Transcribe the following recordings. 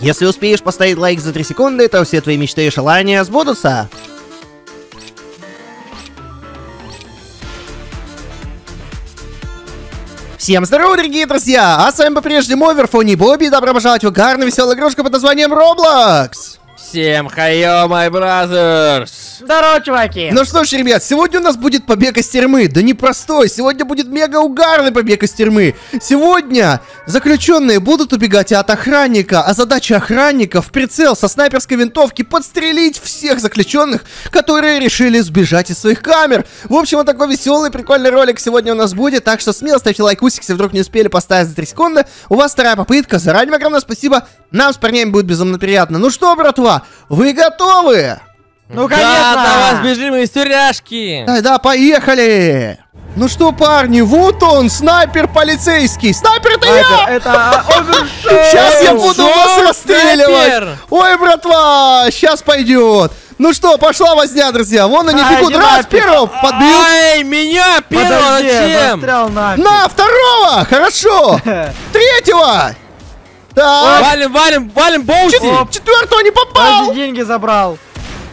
Если успеешь поставить лайк за 3 секунды, то все твои мечты и желания сбудутся. Всем здорово, дорогие друзья! А с вами по-прежнему Оверфони Бобби, добро пожаловать в угарную веселую игрушку под названием Roblox! Всем хайо, my brothers! Здорово, чуваки! Ну что ж, ребят, сегодня у нас будет побег из тюрьмы. Да не простой, сегодня будет мега угарный побег из тюрьмы. Сегодня заключенные будут убегать от охранника, а задача охранника в прицел со снайперской винтовки подстрелить всех заключенных, которые решили сбежать из своих камер. В общем, вот такой веселый, прикольный ролик сегодня у нас будет, так что смело ставьте лайкусик, если вдруг не успели поставить за 3 секунды. У вас вторая попытка, заранее огромное спасибо. Нам с парнями будет безумно приятно. Ну что, братва, вы готовы? Ну, Да, конечно! давай сбежим из тюряшки! Да, да, поехали! Ну что, парни, вот он, снайпер полицейский. Снайпер это я! Это овершоу! Сейчас я буду вас расстреливать! Ой, братва, сейчас пойдет. Ну что, пошла возня, друзья. Вон они бегут. Раз, первого подбил. Ай, меня первого нафиг. На, второго, хорошо. Третьего. Так, Валим, валим, валим, Боуси! чет- четвертого не попал. Деньги забрал.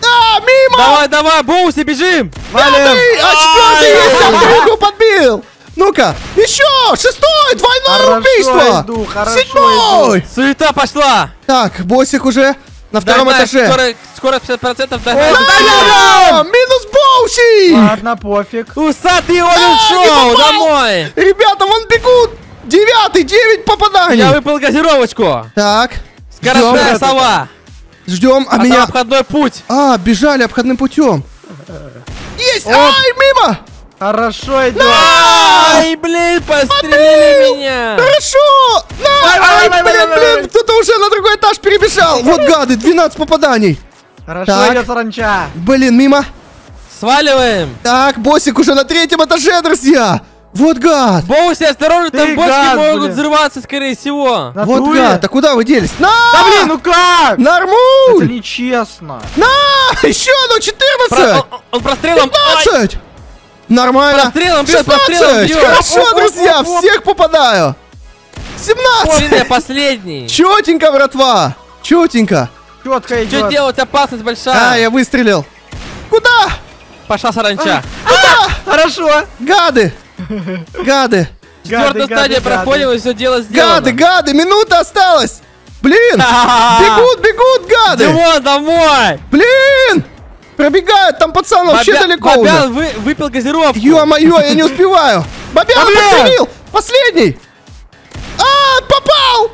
Да, мимо. Давай, давай, Боуси, бежим! Валим! Пятый, а четвертый есть, а третьего подбил. Ну-ка, еще, шестой, двойное убийство. иду, Седьмой. Суета пошла! Так, боссик уже на втором Догнать, этаже. Скоро, скоро 50% догнать. Да, минус Боуси! Ладно, пофиг. Усатый А, Олен Шоу, домой! Ребята, вон бегут! Девятый, девять попаданий! Я выпил газировочку! Так, Скоростная сова! Ждем, а А меня... там обходной путь! А, бежали обходным путем. Есть! Ай, мимо! Хорошо идет. Ай, блин, пострелили меня! Хорошо! Ай, блин, блин, кто-то уже на другой этаж перебежал. Вот гады, 12 попаданий. Хорошо Так. идет саранча. Блин, мимо. Сваливаем! Так, боссик уже на третьем этаже, друзья. Вот гад. Боуси, осторожно, Ты там бочки гад, могут блин. взрываться, скорее всего! В Вот натуре? гад. А куда вы делись? На! Да блин, ну как? Это Нормуль! нечестно. На! Еще, ну, 14! Про- он, он прострелом... Ай, 15! Нормально. Прострелом бьет, прострелом 16! бьет. Хорошо, Оп, друзья, оп, оп. всех попадаю. 17! Блин, я последний! Чётенько, братва. Чётенько. Четко Что идет. делать? Опасность большая! А, я выстрелил. Куда? Пошла саранча! Хорошо. Гады. Гады. Четвертая стадия проходим, и все дело сделано! Гады, гады. Минута осталась. Блин. Бегут, бегут, гады. Димон, домой! Блин. Пробегают, там пацан вообще далеко Бобян уже. вы- выпил газировку! Ё-моё, я не успеваю. Бобян подстрелил. Последний. А, попал.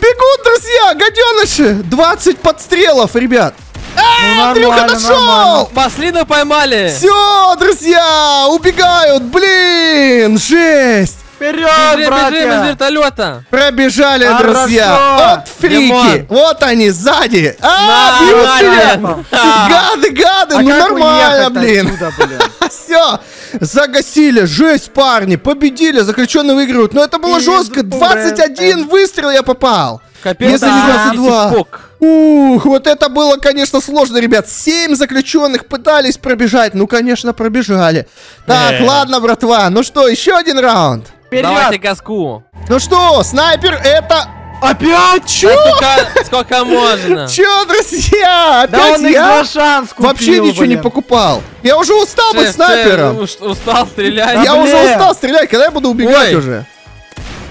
Бегут, друзья, гаденыши. 20 подстрелов, ребят. А, Ну, Андрюха нормально, нашел. нормально. Маслину поймали! Все, друзья, убегают. Блин, жесть. Вперед, Бежим, бежим из вертолета! Пробежали, Хорошо. друзья. Вот фрики. Димон. Вот они сзади. А, бьют. Гады, гады, А ну нормально, блин. отсюда, блин? Все, загасили, жесть, парни, победили, заключенные выигрывают. Но это было жестко, дура. 21 выстрел я попал. Не да. 22. Тик-пок. Ух, вот это было, конечно, сложно, ребят. Семь заключенных пытались пробежать. Ну, конечно, пробежали. Так, Э. ладно, братва. Ну что, еще один раунд. Давайте Вперед. газку! Ну что, снайпер это... Опять? Чё? Да сколько, сколько можно? Чё, друзья? Да Опять он их я? шанс купил, Вообще ничего не блин. покупал. Я уже устал быть Шеф, снайпером. шеф, Устал стрелять. Я Да уже блин. устал стрелять, когда я буду убегать Ой. уже?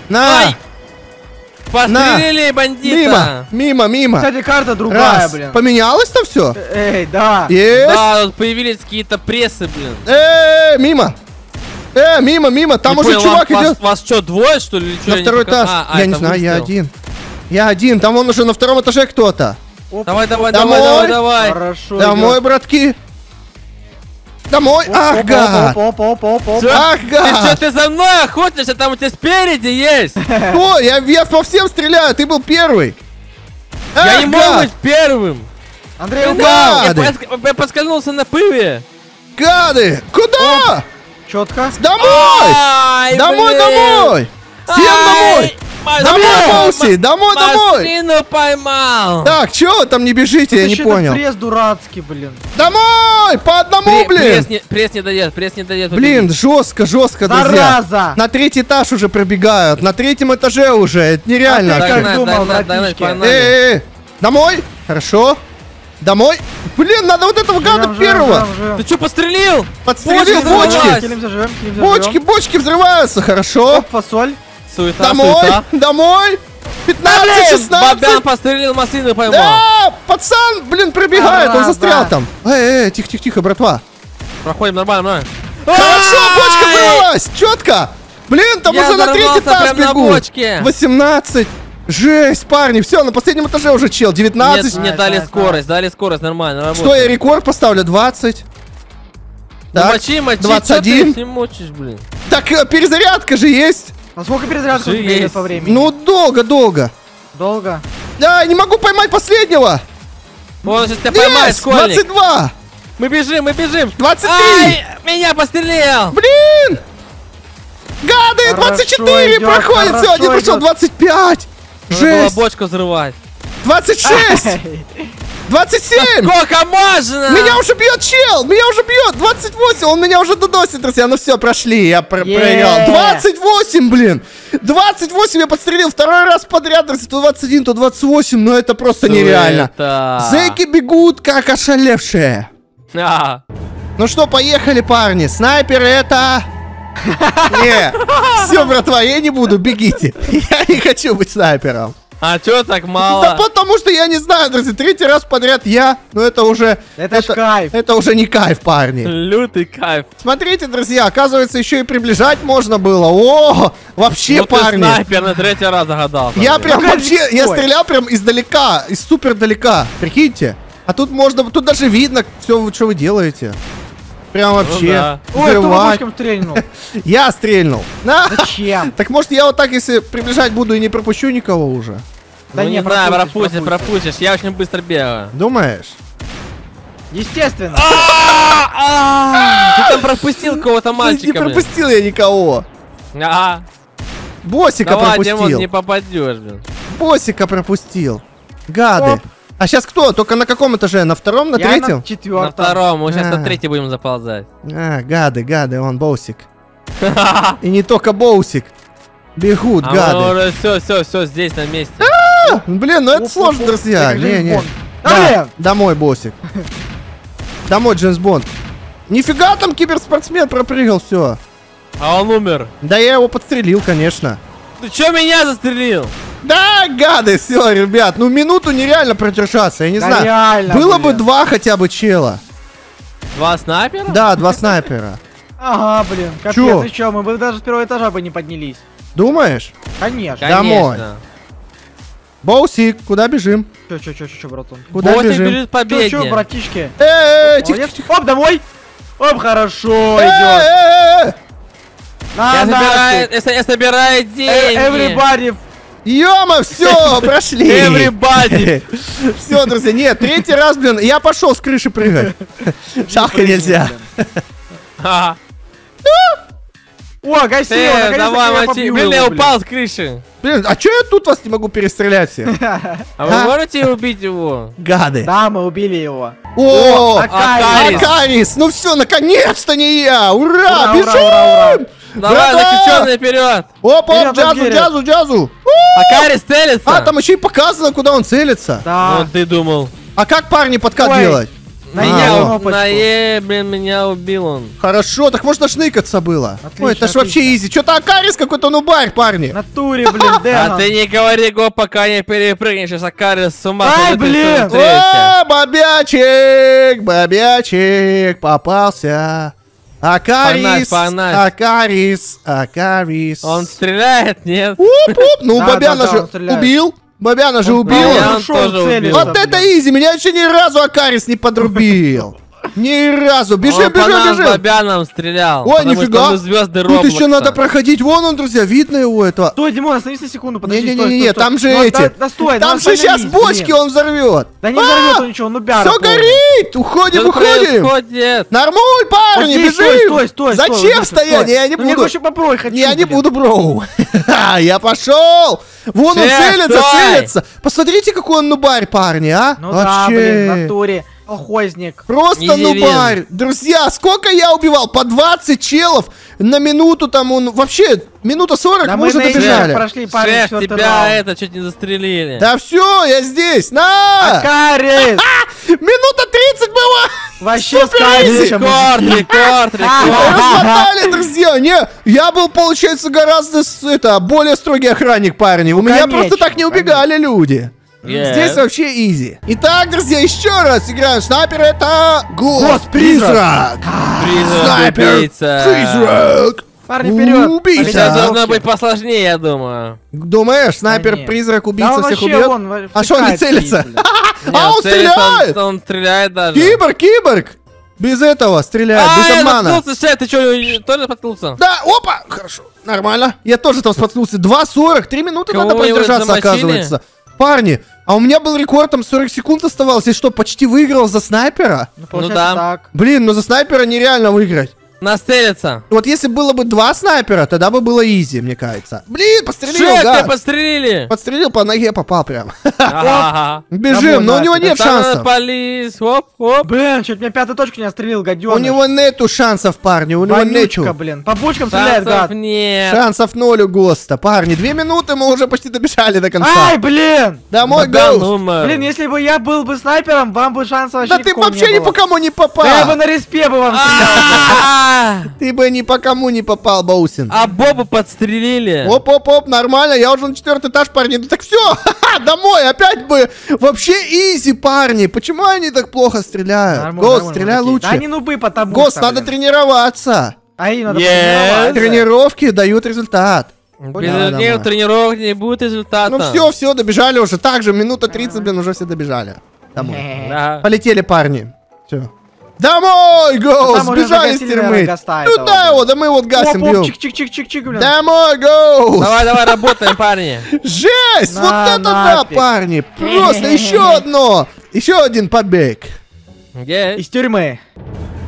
На! Ай! Пострелили бандита! Мимо, мимо, мимо. Кстати, карта другая, Раз. блин. Поменялось-то все? Эй, да. Есть. Да, тут появились какие-то прессы, блин. Э, мимо. Э, мимо, мимо. Там Не уже понял, чувак вас, идет. Вас, вас что, двое, что ли? или чё, На я второй этаж. А, а, Я не знаю, я выстрел. один. Я один. Там он уже на втором этаже кто-то. Давай, давай, давай, давай, давай. Хорошо Домой, идет. братки. Домой. Ах, гад. Ах, Ты что, гад. ты за мной охотишься? Там у тебя спереди есть. Что? Я, я по всем стреляю. Ты был первый. Я Ах, не гад. мог быть первым. Андрей, упал. Я, Гады. я поскользнулся на пыве. Гады. Куда? Четко. Домой. Ай, Домой, блин. домой. Всем домой. Ай, ма- Домой, ма- Боуси, домой, домой. Маслину поймал. Так, чё вы там не бежите, я не понял. пресс дурацкий, блин. Домой! По одному, блин! Пресс не, пресс не дает, пресс не дает. Блин, жестко, жестко, друзья. Зараза! На третий этаж уже пробегают, на третьем этаже уже, это нереально. А как думал. Эй, эй, эй, Домой. Хорошо. Домой. Блин, надо вот этого гада первого. живем, живем. Ты что, пострелил? Подстрелил Бочки бочки. бочки взрываются. Хорошо. Оп, фасоль. Суета, Домой. суета. Домой. 15, Бабян 16. пострелил, машину поймал. Да, пацан, блин, пробегает, он застрял да. там. Эй, эй, тихо, тихо, тихо, братва. Проходим нормально, нормально. Хорошо, бочка Ай! взорвалась, четко. Блин, там Я уже на третий этаж бегут. бочке. 18. Жесть, парни, все, на последнем этаже уже чел, 19. Нет, мне дали скорость, дали скорость, нормально, Что, работает. я рекорд поставлю? 20. Ну, Так, мочи, мочи, 21. чё ты не мочишь, блин? Так, э, перезарядка же есть. А сколько перезарядка у Жесть. тебя идет по времени? Ну, долго-долго. Долго? Да, не могу поймать последнего. Он сейчас тебя поймает, Есть, школьник. 22. Мы бежим, мы бежим. 23. Ай, меня пострелил. Блин! Гады, Хорошо 24 идёт, проходит, один прошел, идёт. 25. Надо было Жесть, бочку взрывать. 26, 27. Сколько можно? Меня уже бьет чел, меня уже бьет, 28, он меня уже додосит, друзья, ну все, прошли, я про- Е. проиграл. 28, блин, 28 я подстрелил второй раз подряд, друзья, то 21, то 28, ну это просто нереально. Суета. Зэки бегут, как ошалевшие. А, Ну что, поехали, парни. Снайпер это... Не, все, братва, я не буду, бегите. Я не хочу быть снайпером. А чё так мало? Да потому что я не знаю, друзья, третий раз подряд я, ну это уже... Это ж кайф. Это уже не кайф, парни. Лютый кайф. Смотрите, друзья, оказывается, еще и приближать можно было. О, вообще, Ну ты парни. снайпер на третий раз загадался. Я прям Ну, вообще, я стрелял прям издалека, из супер далека. Прикиньте. А тут можно, тут даже видно все, что вы делаете. Прям вообще. да. Ой, бочком стрельнул? Я стрельнул. На. Зачем? Так может я вот так, если приближать буду и не пропущу никого уже? Ну Да не не, знаю, пропустишь, пропустишь, пропустишь. Я очень быстро бегаю. Думаешь? Естественно. А, Ты там пропустил кого-то Не мальчика, блин. пропустил я никого. Ага. Босика пропустил. не попадешь, блин. Босика пропустил. Гады. А сейчас кто? Только на каком этаже? На втором, на Я третьем? на четвертом. На втором, мы сейчас А. на третий будем заползать. А, гады, гады, он боусик. И не только боусик. Бегут, А гады. уже все, все, все здесь на месте. Блин, ну это сложно, друзья. Да, Далее. домой, боссик. Домой, Джеймс Бонд. Нифига там киберспортсмен пропрыгал, все. А он умер. Да я его подстрелил, конечно. Ты чё меня застрелил? Да, гады, все, ребят, ну минуту нереально продержаться, я не Да знаю. реально, Было бы блин. два хотя бы чела. Два снайпера? Да, два снайпера. Ага, блин. Чё? Капец, и чё, мы бы даже с первого этажа бы не поднялись. Думаешь? Конечно. Конечно. Боусик, куда бежим? Чё, чё, чё, чё, чё, братан? Куда Боссик бежим? бежит по Чё, чё, бедне. братишки? Эй, тихо, тихо. Оп, домой. Оп, хорошо идет. Я на, собираю, ты. я, я собираю Э, деньги. Everybody. Ёма, все, прошли. Everybody. Все, друзья, нет, третий раз, блин, я пошел с крыши прыгать. Шахка нельзя. О, гасил, Э, наконец-то давай, я мочи. побью Блин, я его, блин. упал с крыши. Блин, а чё я тут вас не могу перестрелять все? А вы можете убить его? Гады. Да, мы убили его. О, Акарис. Акарис, ну все, наконец-то не я! Ура, Ура, ура, бежим! Давай, заключенный вперед. Опа, джазу, джазу, джазу! Акарис целится. А, там еще и показано, куда он целится. Да. Ну, ты думал. А как парни подкат делать? На А, Меня, кнопочку. на е, блин, меня убил он. Хорошо, так можно шныкаться было. Отлично, Ой, это ж вообще изи. Что-то Акарис какой-то нубарь, парни. В натуре, блин, А Дэн. ты не говори го, пока не перепрыгнешь, сейчас Акарис с ума Ай, блин! О, бобячик, бобячик, попался. Акарис. Акарис, Акарис. Он стреляет, нет? Уп, уп, ну Да, Бобяна да, да, же убил. Бобяна же Он убил. Тоже. Вот это изи, меня еще ни разу Акарис не подрубил. Ни разу. Бежим, он по бежим, нам бежим. Бобянам стрелял. Ой, нифига. Звезды Тут еще надо проходить. Вон он, друзья, видно его этого. Стой, Димон, остановись на секунду, подожди, стой, Не-не-не, стой, стой. там же Ну, эти. Да, да стой, Там же сейчас бочки он взорвет. Да не взорвет он ничего, ну бяра. Все горит. Уходим, уходим. Нормуль, парни, бежим. стой, стой, стой. стой, Зачем стоять? стой. Я не Ну, буду. Я не буду, броу. Я пошел. Вон он целится, стой. целится. Посмотрите, какой он нубарь, парни, а? Ну да, блин, в натуре. Колхозник. Просто Низелин. нубарь. Друзья, сколько я убивал? По 20 челов на минуту там он... Вообще, минута 40 Да мы уже добежали. прошли парень Шеф, тебя раунд. это чуть не застрелили. Да все, я здесь. На! Карис! Минута 30 было! Вообще скажешь, Рекорд, рекорд, рекорд. Размотали, друзья! Не, я был, получается, гораздо это, более строгий охранник, парни. У меня просто так не убегали люди. Yes. Здесь вообще изи. Итак, друзья, еще раз играем. Снайпер это Гост Гост, Призрак. Призрак, Снайпер убийца. Призрак. Парни, вперед! Убийца. Сейчас Да. должно быть посложнее, я думаю. Думаешь, снайпер, нет. призрак, Да убийца он всех убьет? вон, А что не целится? блин. А он стреляет! Он, он стреляет даже. Киборг, киборг! Без этого стреляет, А, без я обмана. споткнулся, Шеф, ты что, тоже споткнулся? Да, опа, хорошо, нормально. Я тоже там споткнулся. 2.40, 3 минуты Кого надо продержаться, оказывается. Парни, а у меня был рекорд, там 40 секунд оставалось. Я что, почти выиграл за снайпера? Ну, получается да. так. Блин, ну за снайпера нереально выиграть. Нас целится. Вот если было бы два снайпера, тогда бы было изи, мне кажется. Блин, подстрелил, Шеф, гад. подстрелили. Подстрелил, по ноге попал прям. Ага. Бежим, но у него нет шансов. Полис, хоп, хоп. Блин, чуть меня пятую точку не отстрелил, гаденыш. У него нету шансов, парни, у него нету. блин. По бочкам стреляет, Шансов гад. нет. Шансов ноль у ГОСТа. Парни, две минуты мы уже почти добежали до конца. Ай, блин! Домой, Гост. ну. Блин, если бы я был бы снайпером, вам бы шанса вообще Да ты вообще ни по кому не попал. Да я бы на респе бы вам стрелял. А, Ты бы ни по кому не попал, Боусин. А Боба подстрелили. Оп-оп-оп, нормально, я уже на четвертый этаж, парни. Ну так все, домой, опять бы. Вообще изи, парни. Почему они так плохо стреляют? Гост, нормально, стреляй лучше. Они нубы потому Гост, что, надо тренироваться. А им надо Yes. потренироваться. Тренировки дают результат. Без домой. тренировок не будет результата. Ну все, все, добежали уже. Так же, минута 30, блин, уже все добежали. Домой. Полетели, парни. Все. Домой, Там уже сбежали загасили, тюрьмы. Туда блин. его, да мы вот гасим, бьем. Домой, Гост. Давай, давай, работаем, парни. Жесть! Вот это да, парни! Просто еще одно! Еще один побег! Из тюрьмы.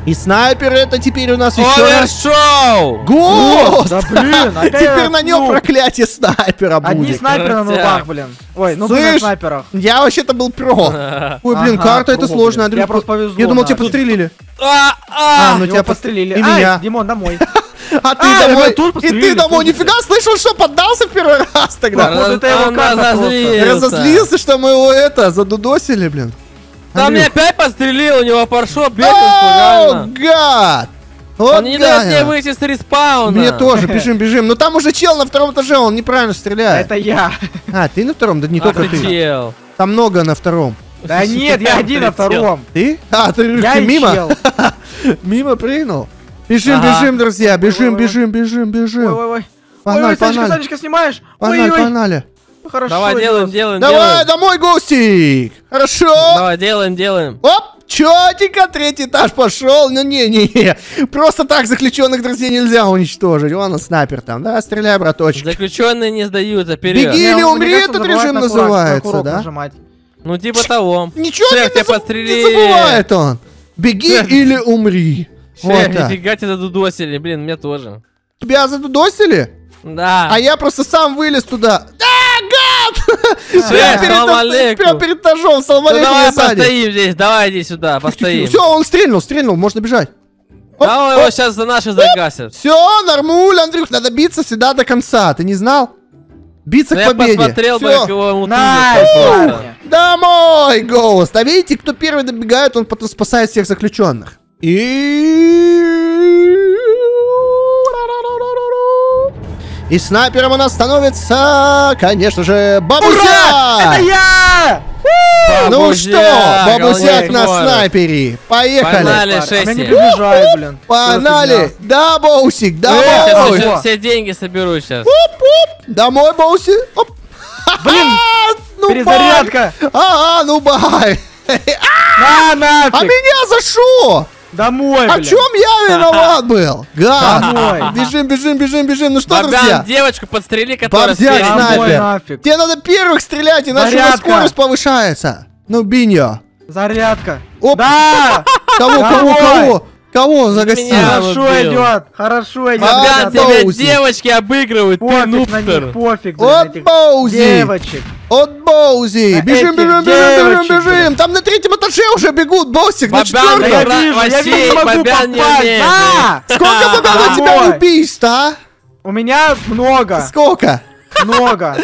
И снайпер это теперь у нас еще раз... Овершоу! Гост! Да блин, Теперь на нем проклятие снайпера Одни будет. снайперы на нубах, блин. Ой, ну на Слышь? снайперах. Я вообще-то был про. Ой, блин, карта это сложная, блин. Андрюх. Тебе просто повезло, Я думал, тебя подстрелили. А, А, а, ну тебя под- подстрелили. И меня. Димон, домой. А ты А, домой. тут И ты домой. Нифига, слышал, что поддался в первый раз тогда? Это его разозлился. Разозлился, что мы его это, задудосили, блин. Там меня Андрюх. опять подстрелил, у него бегал О, гад! Вот Он не дает мне выйти с респауна. Мне тоже, бежим, бежим. Но там уже чел на втором этаже, он неправильно стреляет. Это я. А, ты на втором? Да не Ах только ты чел. Там много на втором. Да нет, я один на втором. Ты? А, ты, Я ты мимо? чел. Мимо прыгнул. Бежим, Ага. бежим, друзья, бежим, бежим, бежим, бежим. Ой-ой-ой. Погнали, Ой-ой, Санечка, погнали. Санечка, снимаешь? Погнали, погнали. Хорошо. Давай, делаем, делаем, Давай, делаем. домой, Гостик. Хорошо. Давай, делаем, делаем. Оп, четенько, третий этаж пошел. Ну не-не-не. Просто так заключенных друзей нельзя уничтожить. Вон он, снайпер там. Да, стреляй, браточек. Заключенные не сдаются, вперед. Беги. Не, Или умри, этот режим на курок- называется, на да? нажимать. Ну, типа того. Ничего Шеф, не, подстрелили. не забывает он. Беги Шеф. или умри. Вот Шеф, так. нифига тебя задудосили, блин, мне тоже. Тебя задудосили? Да. А я просто сам вылез туда. Да, Прям перед, салам этаж- алейкум. прям перед этажом, салам Ну, давай я постоим здесь, давай иди сюда, постоим. Все, он стрельнул, стрельнул, можно бежать. Да, его сейчас за наши загасят. Все, нормуль, Андрюх, надо биться всегда до конца, ты не знал? Биться Ну, к я победе. посмотрел бы, как его Найс. Домой, Гоуст. А видите, кто первый добегает, он потом спасает всех заключенных. И... И снайпером у нас становится, конечно же, Бабусяк! Ура! Это я! Ну Бабусяк, что, Бабусяк он на снайпере. Поехали. Погнали, А меня не приближает, блин. Погнали. Да, Боусик, Сейчас домой. еще все деньги соберу сейчас. Оп-оп. Домой, Боуси. Оп. Блин, ну перезарядка. бай. А, ну бай. На, А нафиг. меня за что? Домой, О блин. чем я виноват был? Гад. Домой. Бежим, бежим, бежим, бежим. Ну что, Богдан, друзья? девочку подстрели, которая. Домой снайпер. нафиг. Тебе надо первых стрелять, иначе у нас Зарядка. скорость повышается. Ну, Биньо. Зарядка. Оп. Да! Кого, кого, Домой. кого? Кого загасил? Меня. Хорошо идет, хорошо идет. А, тебя Боузи. девочки обыгрывают, ты Пофиг на нуптер. них, пофиг, блин, От Боузи. девочек. От Боузи. Бежим, бежим, бежим, бежим, бежим. Там на третьем этаже уже бегут, боссик, на четвертом. Я вижу, я не могу попасть. Сколько, Бабян, у тебя убийств, а? У меня много, Сколько? Много.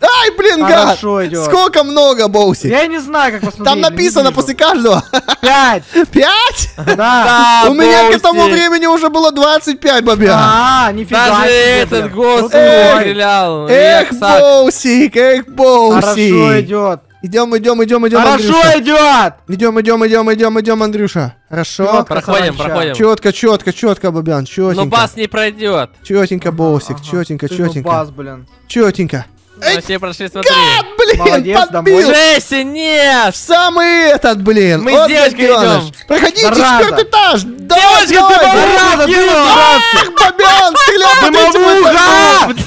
Ай, блин, гад! Хорошо идет. Сколько много, боссик? Я не знаю, как посмотреть. Там написано после каждого. Пять. Пять? Да. Да, У меня к этому времени уже было 25, Бабян. А, нифига Даже себе, этот. Эх, стрелял. Эх, боусик, эх, Хорошо боусик. идет. Идем, идем, идем, идем, Хорошо Андрюша. идет. Идем, идем, идем, идем, идем, Андрюша. Хорошо. Чётко, Проходим, саранча. проходим. Четко, четко, четко, Бабян, Но четенько. бас не пройдет. Четенько, боусик, Ага, четенько, ты ну четенько. бас, блин. Четенько. Мы все прошли, смотри. Гад, блин, Молодец, подбил. домой. Джесси, нет! Самый этот, блин. Мы Вот с девочкой идем. Проходите, Зараза. четвертый этаж. Давай, Девочка, ты давай. Зараза, ты Ах, Бабян, стрелял по третьему этажу.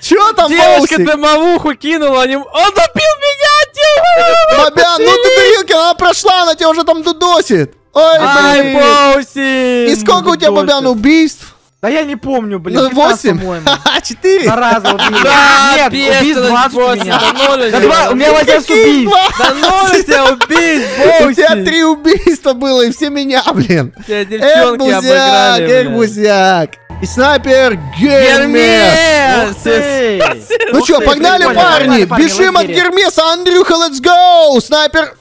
Чё там, Девочка боусик? дымовуху кинула, они... он добил меня! девочка! Бабян, ну ты тарелки, она прошла, она тебя уже там дудосит. Ой, Ай, блин. Боуси! И сколько у тебя. Бабян, убийств? Да я не помню, блин. Ну, 15, восемь? по-моему. Ха-ха, четыре? Зараза, убили. Да, Нет, убийств 20 у меня. да ноль у Да него. два, у меня 8 Каких убийств. Да ноль у тебя убийств, У тебя Боуси! три убийства было, и все меня, блин. Тебя Эх, девчонки обыграли, эх, бузяк. И снайпер Гермес. Гермес! Ну что, погнали, прикольно, парни! погнали, Бежим от. Гермеса! Андрюха, let's go! Снайпер!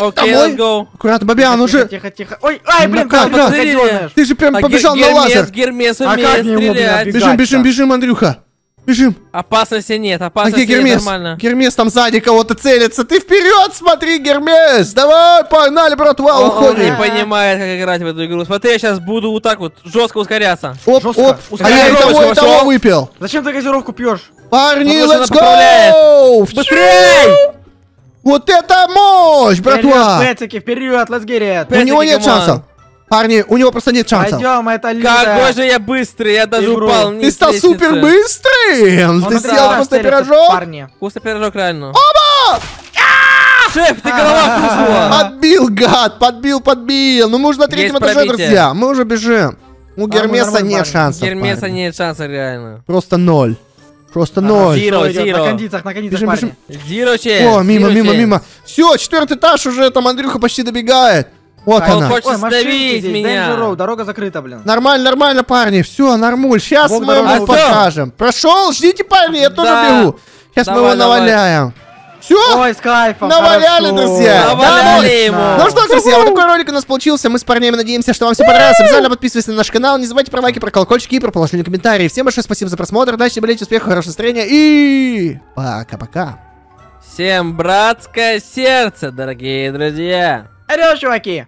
Окей, Домой. let's go. Аккуратно, Тихо, уже... Тихо, тихо. Ой, ай, блин, Ну как, как, как? Ты же прям А побежал на Гермес, лазер. Гермес А умеет как блин? Бежим, бежим, бежим, Андрюха. Бежим. Опасности нет, А опасности нет, Гермес? нормально. Гермес там сзади кого-то целится. Ты вперед смотри, Гермес! Давай, погнали, братва, Он, он не уходим. понимает, как играть в эту игру. Смотри, я сейчас буду вот так вот жестко ускоряться. Оп, Жестко. оп. А я и того, и того выпил. Зачем ты газировку пьешь? Парни, Потому let's go! Быстрей! Вот это мощь, братва! Вперед, пецики, вперед, let's get it. У него нет шансов. Парни, у него просто нет шансов. Пойдем, это Какой Люда. же я быстрый, я даже Игру. упал Ты вниз стал с лестницы. супер быстрым! Он Ты съел вкусный целится, пирожок? Парни. Вкусный пирожок, реально. Оба! Шеф, ты голова хрустнула. Подбил, гад, подбил, подбил. Ну мы уже на третьем этаже, друзья. Мы уже бежим. У мы Гермеса нет шансов. Гермеса нет шанса, реально. Просто ноль. Просто ноль. Зиро, зиро. На кондицах, на кондицах, Бежим, бежим. Chance. О, мимо, мимо, мимо. Все, четвертый этаж уже, там Андрюха почти добегает. Вот А он она. хочет Ой, здесь, меня. Danger Road, дорога закрыта, блин. Нормально, нормально, парни. Все, нормуль. Сейчас Бог мы ему покажем. Прошел, ждите, парни, я тоже бегу. Сейчас мы его давай. наваляем. Все, Ой, с кайфом, Наваляли, хорошо. друзья. Наваляли Отлично. ему. Ну что ж, друзья, вот такой ролик у нас получился. Мы с парнями надеемся, что вам все понравилось. Обязательно подписывайтесь на наш канал. Не забывайте про лайки, про колокольчики и про положительные комментарии. Всем большое спасибо за просмотр. Удачи, болейте, успехов, хорошего настроения и пока-пока. Всем братское сердце, дорогие друзья. Орел, чуваки.